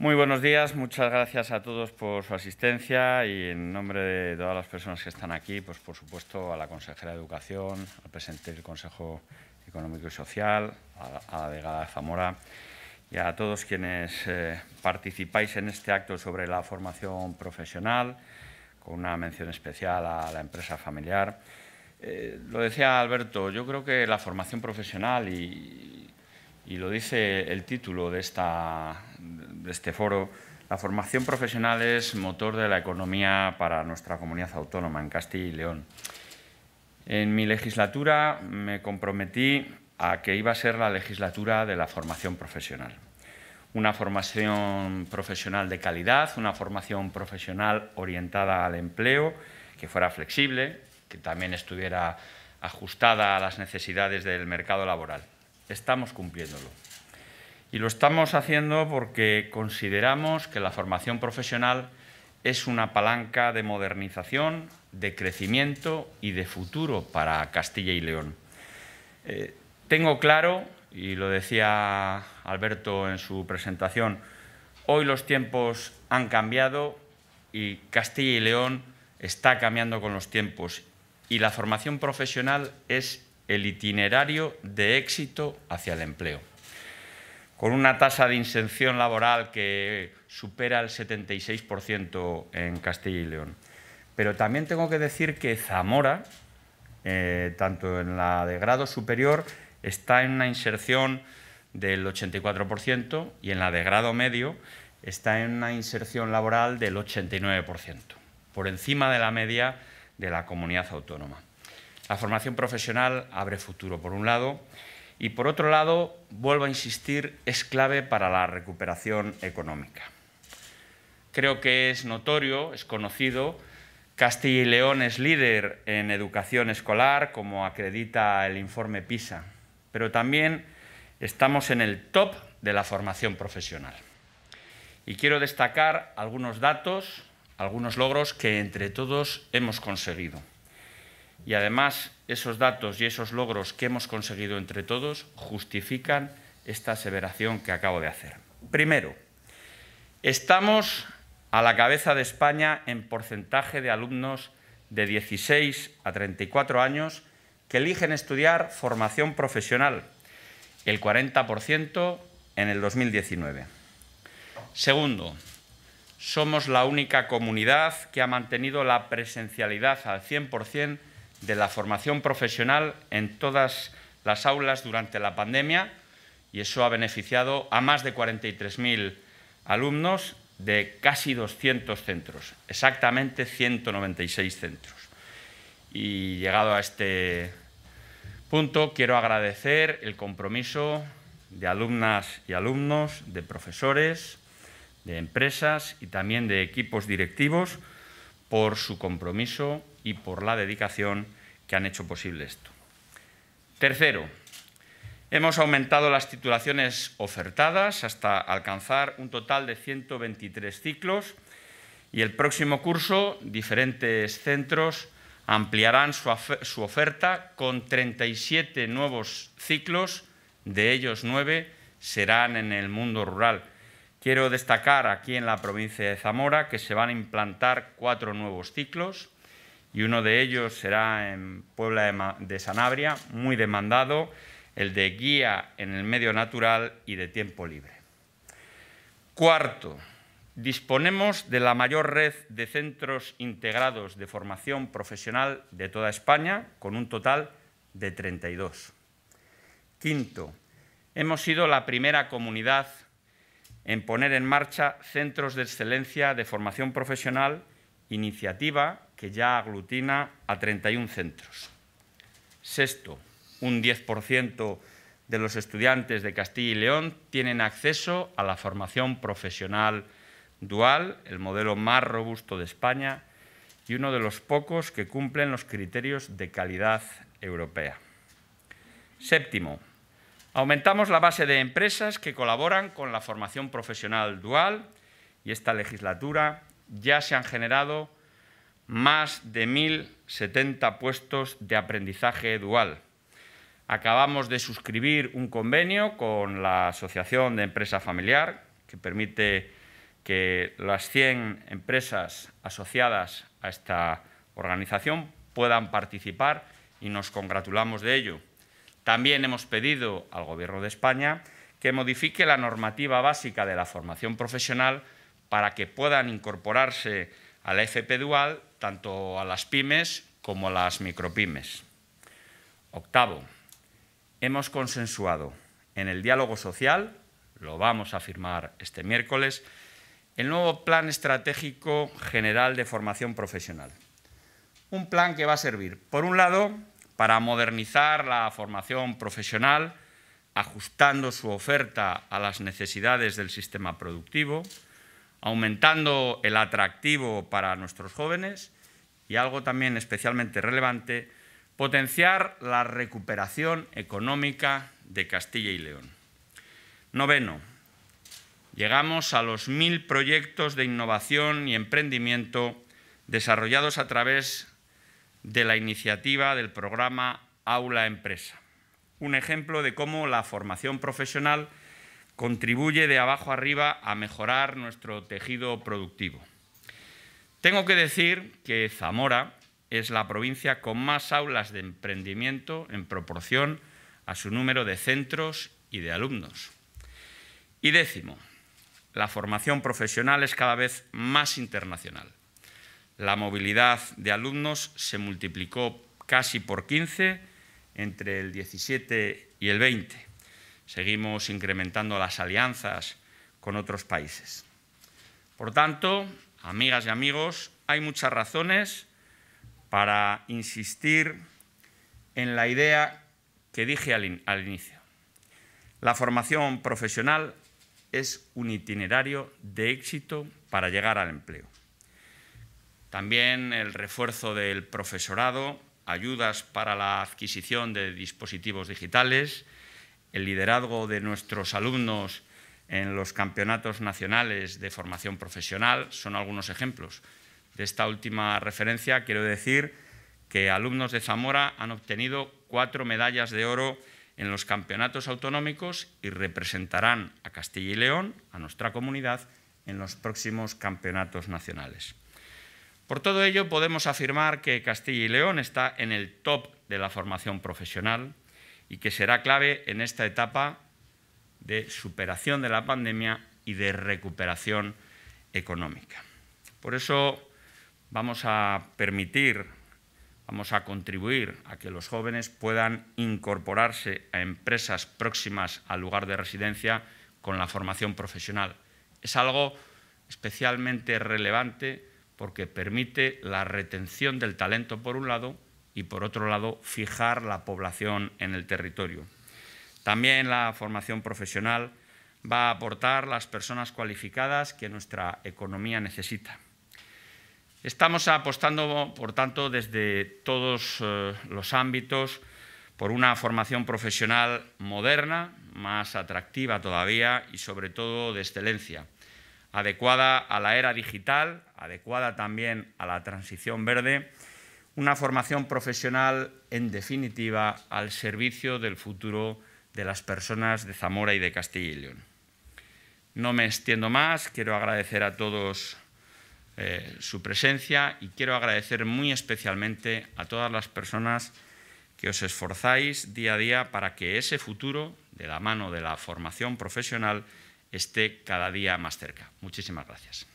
Muy buenos días, muchas gracias a todos por su asistencia y en nombre de todas las personas que están aquí, pues por supuesto a la consejera de Educación, al presidente del Consejo Económico y Social, a la delegada de Zamora y a todos quienes eh, participáis en este acto sobre la formación profesional, con una mención especial a la empresa familiar. Eh, lo decía Alberto, yo creo que la formación profesional y, y lo dice el título de, esta, de este foro, la formación profesional es motor de la economía para nuestra comunidad autónoma en Castilla y León. En mi legislatura me comprometí a que iba a ser la legislatura de la formación profesional. Una formación profesional de calidad, una formación profesional orientada al empleo, que fuera flexible, que también estuviera ajustada a las necesidades del mercado laboral estamos cumpliéndolo. Y lo estamos haciendo porque consideramos que la formación profesional es una palanca de modernización, de crecimiento y de futuro para Castilla y León. Eh, tengo claro, y lo decía Alberto en su presentación, hoy los tiempos han cambiado y Castilla y León está cambiando con los tiempos y la formación profesional es el itinerario de éxito hacia el empleo. Con una tasa de inserción laboral que supera el 76% en Castilla y León. Pero también tengo que decir que Zamora, eh, tanto en la de grado superior, está en una inserción del 84% y en la de grado medio está en una inserción laboral del 89%, por encima de la media de la comunidad autónoma. La formación profesional abre futuro, por un lado, y por otro lado, vuelvo a insistir, es clave para la recuperación económica. Creo que es notorio, es conocido, Castilla y León es líder en educación escolar, como acredita el informe PISA, pero también estamos en el top de la formación profesional. Y quiero destacar algunos datos, algunos logros que entre todos hemos conseguido. Y además esos datos y esos logros que hemos conseguido entre todos justifican esta aseveración que acabo de hacer. Primero, estamos a la cabeza de España en porcentaje de alumnos de 16 a 34 años que eligen estudiar formación profesional, el 40% en el 2019. Segundo, somos la única comunidad que ha mantenido la presencialidad al 100% de la formación profesional en todas las aulas durante la pandemia y eso ha beneficiado a más de 43.000 alumnos de casi 200 centros, exactamente 196 centros. Y llegado a este punto, quiero agradecer el compromiso de alumnas y alumnos, de profesores, de empresas y también de equipos directivos por su compromiso y por la dedicación que han hecho posible esto. Tercero, hemos aumentado las titulaciones ofertadas hasta alcanzar un total de 123 ciclos y el próximo curso diferentes centros ampliarán su, oferta con 37 nuevos ciclos, de ellos nueve serán en el mundo rural. Quiero destacar aquí en la provincia de Zamora que se van a implantar cuatro nuevos ciclos y uno de ellos será en Puebla de Sanabria, muy demandado, el de guía en el medio natural y de tiempo libre. Cuarto, disponemos de la mayor red de centros integrados de formación profesional de toda España, con un total de 32. Quinto, hemos sido la primera comunidad en poner en marcha centros de excelencia de formación profesional, iniciativa que ya aglutina a 31 centros. Sexto, un 10% de los estudiantes de Castilla y León tienen acceso a la formación profesional dual, el modelo más robusto de España y uno de los pocos que cumplen los criterios de calidad europea. Séptimo, Aumentamos la base de empresas que colaboran con la formación profesional dual y esta legislatura ya se han generado más de 1.070 puestos de aprendizaje dual. Acabamos de suscribir un convenio con la Asociación de Empresa Familiar que permite que las 100 empresas asociadas a esta organización puedan participar y nos congratulamos de ello. También hemos pedido al Gobierno de España que modifique la normativa básica de la formación profesional para que puedan incorporarse a la FP Dual tanto a las pymes como a las micropymes. Octavo, hemos consensuado en el diálogo social, lo vamos a firmar este miércoles, el nuevo Plan Estratégico General de Formación Profesional. Un plan que va a servir, por un lado, para modernizar la formación profesional, ajustando su oferta a las necesidades del sistema productivo, aumentando el atractivo para nuestros jóvenes y algo también especialmente relevante, potenciar la recuperación económica de Castilla y León. Noveno, llegamos a los mil proyectos de innovación y emprendimiento desarrollados a través de la iniciativa del programa Aula Empresa. Un ejemplo de cómo la formación profesional contribuye de abajo arriba a mejorar nuestro tejido productivo. Tengo que decir que Zamora es la provincia con más aulas de emprendimiento en proporción a su número de centros y de alumnos. Y décimo, la formación profesional es cada vez más internacional. La movilidad de alumnos se multiplicó casi por 15 entre el 17 y el 20. Seguimos incrementando las alianzas con otros países. Por tanto, amigas y amigos, hay muchas razones para insistir en la idea que dije al, inicio. La formación profesional es un itinerario de éxito para llegar al empleo. También el refuerzo del profesorado, ayudas para la adquisición de dispositivos digitales, el liderazgo de nuestros alumnos en los campeonatos nacionales de formación profesional son algunos ejemplos. De esta última referencia quiero decir que alumnos de Zamora han obtenido cuatro medallas de oro en los campeonatos autonómicos y representarán a Castilla y León, a nuestra comunidad, en los próximos campeonatos nacionales. Por todo ello, podemos afirmar que Castilla y León está en el top de la formación profesional y que será clave en esta etapa de superación de la pandemia y de recuperación económica. Por eso vamos a permitir, vamos a contribuir a que los jóvenes puedan incorporarse a empresas próximas al lugar de residencia con la formación profesional. Es algo especialmente relevante porque permite la retención del talento por un lado y por otro lado fijar la población en el territorio. También la formación profesional va a aportar las personas cualificadas que nuestra economía necesita. Estamos apostando, por tanto, desde todos eh, los ámbitos por una formación profesional moderna, más atractiva todavía y sobre todo de excelencia adecuada a la era digital, adecuada también a la transición verde, una formación profesional, en definitiva, al servicio del futuro de las personas de Zamora y de Castilla y León. No me extiendo más, quiero agradecer a todos eh, su presencia y quiero agradecer muy especialmente a todas las personas que os esforzáis día a día para que ese futuro, de la mano de la formación profesional, esté cada día más cerca. Muchísimas gracias.